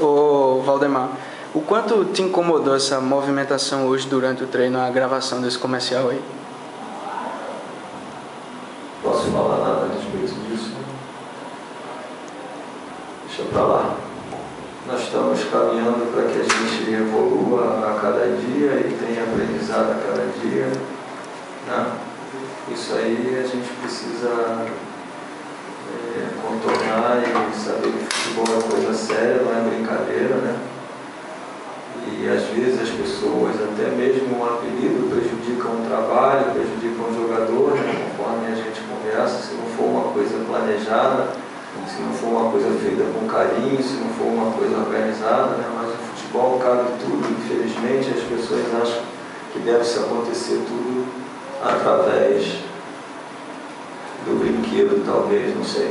Ô Valdemar, o quanto te incomodou essa movimentação hoje durante o treino, a gravação desse comercial aí? Posso falar nada a respeito disso? Deixa pra lá. Nós estamos caminhando para que a gente evolua a cada dia e tenha aprendizado a cada dia. Né? Isso aí a gente precisa é, contornar e saber que futebol é coisa séria, não é brincadeira, né? E às vezes as pessoas, até mesmo um apelido, prejudicam o trabalho, prejudicam o jogador, né? conforme a gente conversa, se não for uma coisa planejada, se não for uma coisa feita com carinho, se não for uma coisa organizada, né? mas o futebol cabe tudo, infelizmente as pessoas acham que deve se acontecer tudo através do brinquedo, talvez, não sei.